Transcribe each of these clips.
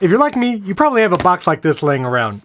If you're like me, you probably have a box like this laying around.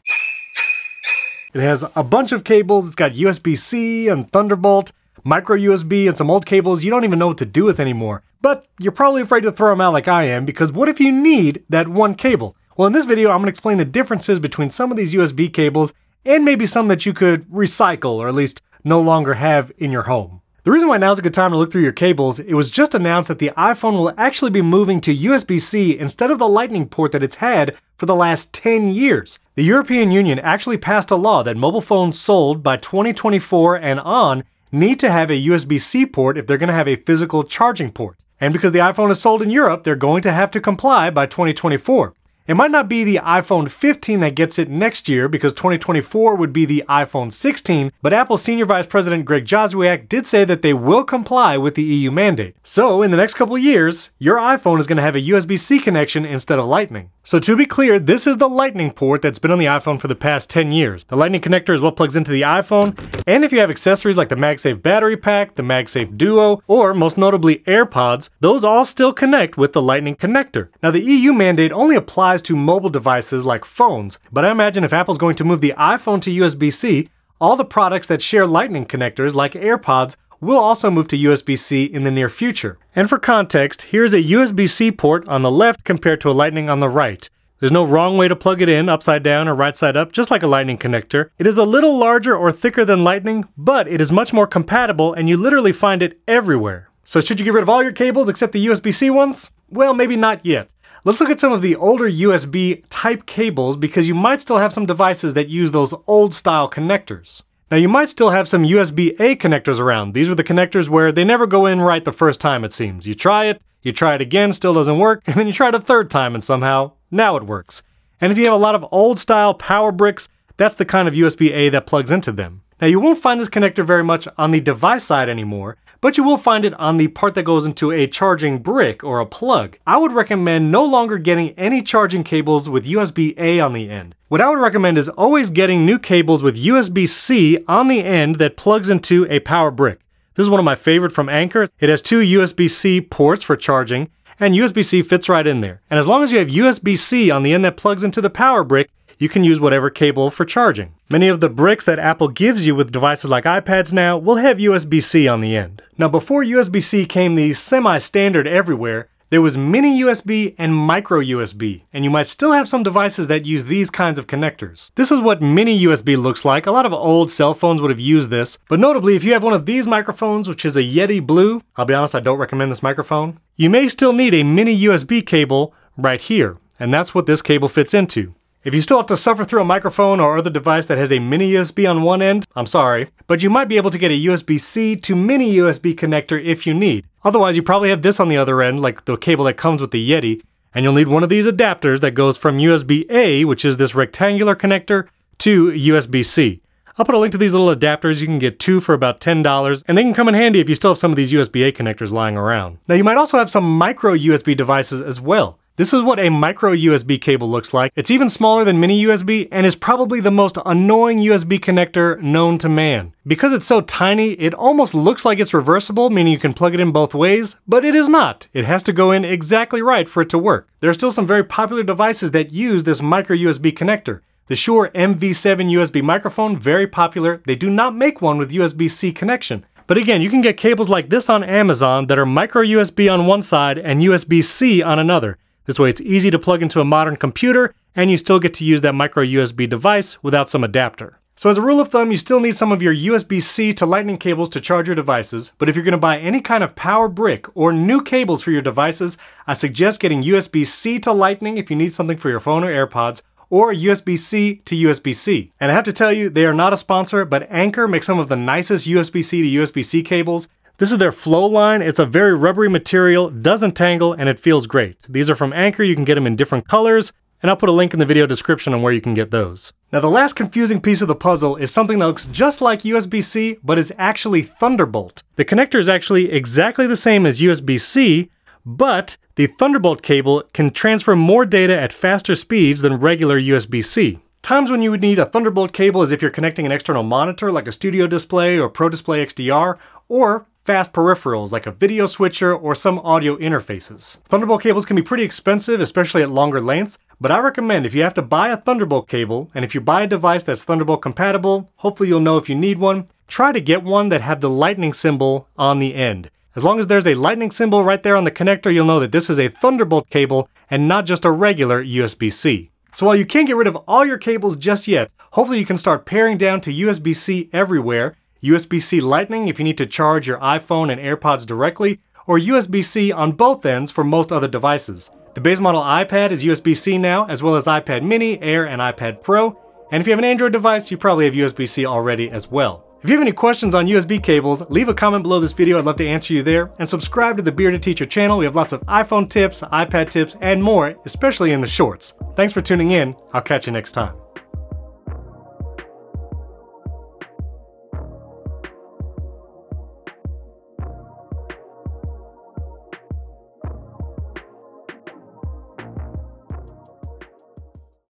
It has a bunch of cables, it's got USB-C and Thunderbolt, micro USB, and some old cables you don't even know what to do with anymore. But you're probably afraid to throw them out like I am, because what if you need that one cable? Well, in this video, I'm going to explain the differences between some of these USB cables and maybe some that you could recycle or at least no longer have in your home. The reason why now is a good time to look through your cables, it was just announced that the iPhone will actually be moving to USB-C instead of the lightning port that it's had for the last 10 years. The European Union actually passed a law that mobile phones sold by 2024 and on need to have a USB-C port if they're going to have a physical charging port. And because the iPhone is sold in Europe, they're going to have to comply by 2024. It might not be the iPhone 15 that gets it next year because 2024 would be the iPhone 16, but Apple Senior Vice President Greg Joswiak did say that they will comply with the EU mandate. So, in the next couple of years, your iPhone is going to have a USB-C connection instead of Lightning. So to be clear, this is the Lightning port that's been on the iPhone for the past 10 years. The Lightning connector is what plugs into the iPhone, and if you have accessories like the MagSafe battery pack, the MagSafe Duo, or most notably AirPods, those all still connect with the Lightning connector. Now the EU mandate only applies to mobile devices like phones, but I imagine if Apple's going to move the iPhone to USB-C, all the products that share Lightning connectors like AirPods will also move to USB-C in the near future. And for context, here's a USB-C port on the left compared to a Lightning on the right. There's no wrong way to plug it in, upside down or right side up, just like a Lightning connector. It is a little larger or thicker than Lightning, but it is much more compatible and you literally find it everywhere. So should you get rid of all your cables except the USB-C ones? Well, maybe not yet. Let's look at some of the older USB type cables because you might still have some devices that use those old style connectors. Now you might still have some USB-A connectors around. These are the connectors where they never go in right the first time it seems. You try it, you try it again, still doesn't work, and then you try it a third time and somehow, now it works. And if you have a lot of old style power bricks, that's the kind of USB-A that plugs into them. Now you won't find this connector very much on the device side anymore, but you will find it on the part that goes into a charging brick or a plug. I would recommend no longer getting any charging cables with USB-A on the end. What I would recommend is always getting new cables with USB-C on the end that plugs into a power brick. This is one of my favorite from Anker. It has two USB-C ports for charging, and USB-C fits right in there. And as long as you have USB-C on the end that plugs into the power brick, you can use whatever cable for charging. Many of the bricks that Apple gives you with devices like iPads now will have USB-C on the end. Now before USB-C came the semi-standard everywhere, there was mini USB and micro USB, and you might still have some devices that use these kinds of connectors. This is what mini USB looks like. A lot of old cell phones would have used this, but notably if you have one of these microphones, which is a Yeti Blue, I'll be honest, I don't recommend this microphone, you may still need a mini USB cable right here, and that's what this cable fits into. If you still have to suffer through a microphone or other device that has a mini USB on one end, I'm sorry, but you might be able to get a USB-C to mini USB connector if you need. Otherwise, you probably have this on the other end, like the cable that comes with the Yeti, and you'll need one of these adapters that goes from USB-A, which is this rectangular connector, to USB-C. I'll put a link to these little adapters. You can get two for about $10, and they can come in handy if you still have some of these USB-A connectors lying around. Now, you might also have some micro USB devices as well. This is what a micro USB cable looks like. It's even smaller than mini USB and is probably the most annoying USB connector known to man. Because it's so tiny, it almost looks like it's reversible, meaning you can plug it in both ways, but it is not. It has to go in exactly right for it to work. There are still some very popular devices that use this micro USB connector. The Shure MV7 USB microphone, very popular. They do not make one with USB-C connection. But again, you can get cables like this on Amazon that are micro USB on one side and USB-C on another. This way it's easy to plug into a modern computer and you still get to use that micro USB device without some adapter. So as a rule of thumb, you still need some of your USB-C to lightning cables to charge your devices, but if you're gonna buy any kind of power brick or new cables for your devices, I suggest getting USB-C to lightning if you need something for your phone or AirPods, or USB-C to USB-C. And I have to tell you, they are not a sponsor, but Anker makes some of the nicest USB-C to USB-C cables, this is their flow line. It's a very rubbery material, doesn't tangle, and it feels great. These are from Anker. You can get them in different colors, and I'll put a link in the video description on where you can get those. Now the last confusing piece of the puzzle is something that looks just like USB-C, but is actually Thunderbolt. The connector is actually exactly the same as USB-C, but the Thunderbolt cable can transfer more data at faster speeds than regular USB-C. Times when you would need a Thunderbolt cable is if you're connecting an external monitor like a studio display or Pro Display XDR, or fast peripherals like a video switcher or some audio interfaces. Thunderbolt cables can be pretty expensive, especially at longer lengths, but I recommend if you have to buy a Thunderbolt cable, and if you buy a device that's Thunderbolt compatible, hopefully you'll know if you need one, try to get one that had the lightning symbol on the end. As long as there's a lightning symbol right there on the connector, you'll know that this is a Thunderbolt cable and not just a regular USB-C. So while you can't get rid of all your cables just yet, hopefully you can start paring down to USB-C everywhere, USB-C Lightning if you need to charge your iPhone and AirPods directly, or USB-C on both ends for most other devices. The base model iPad is USB-C now, as well as iPad mini, Air, and iPad Pro, and if you have an Android device, you probably have USB-C already as well. If you have any questions on USB cables, leave a comment below this video, I'd love to answer you there, and subscribe to the Bearded Teacher channel, we have lots of iPhone tips, iPad tips, and more, especially in the shorts. Thanks for tuning in, I'll catch you next time.